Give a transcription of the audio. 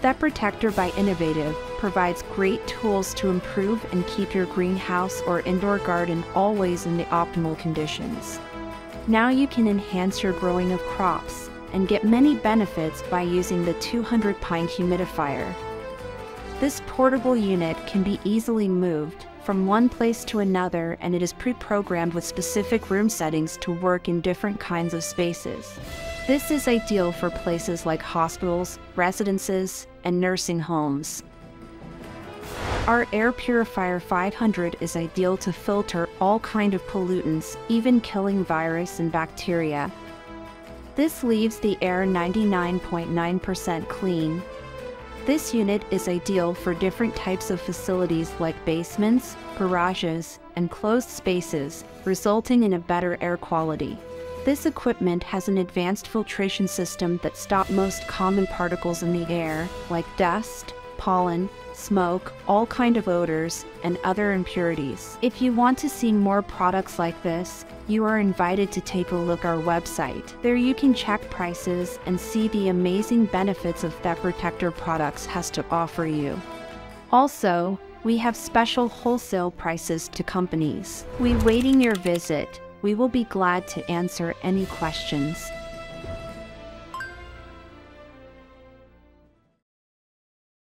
The Protector by Innovative provides great tools to improve and keep your greenhouse or indoor garden always in the optimal conditions. Now you can enhance your growing of crops and get many benefits by using the 200 pint humidifier. This portable unit can be easily moved from one place to another and it is pre-programmed with specific room settings to work in different kinds of spaces. This is ideal for places like hospitals, residences, and nursing homes. Our Air Purifier 500 is ideal to filter all kind of pollutants, even killing virus and bacteria. This leaves the air 99.9% clean. This unit is ideal for different types of facilities like basements, garages, and closed spaces, resulting in a better air quality. This equipment has an advanced filtration system that stops most common particles in the air, like dust, pollen, smoke, all kind of odors, and other impurities. If you want to see more products like this, you are invited to take a look our website. There you can check prices and see the amazing benefits of the Protector products has to offer you. Also, we have special wholesale prices to companies. We waiting your visit. We will be glad to answer any questions.